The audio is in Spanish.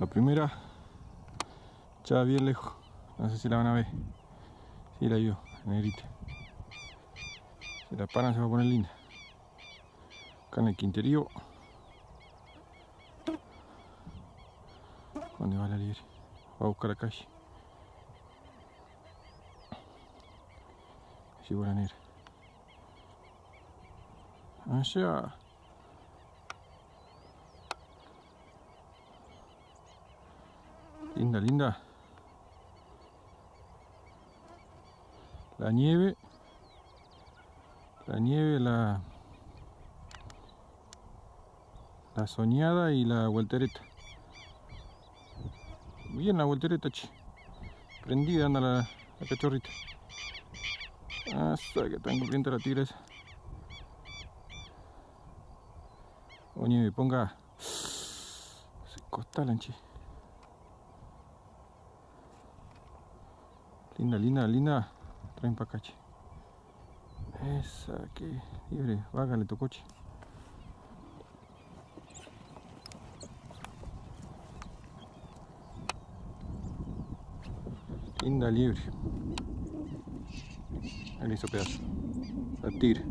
La primera, echada bien lejos. No sé si la van a ver. Sí, la vio, negrita. Si la paran se va a poner linda. Acá en el quinterío. ¿Dónde va la liebre? Va a buscar la calle. Llegó la negra. Allá. Linda, linda. La nieve. La nieve, la... La soñada y la voltereta. Bien la voltereta, che. Prendida anda la, la cachorrita. Hasta que tan corriente la tigre esa. Oye, ponga. Se costalan, che. Linda, linda, linda. Traen pa' acá. Esa que libre, vágale tu coche. Linda liebre. Ahí hizo pedazo. La tigre.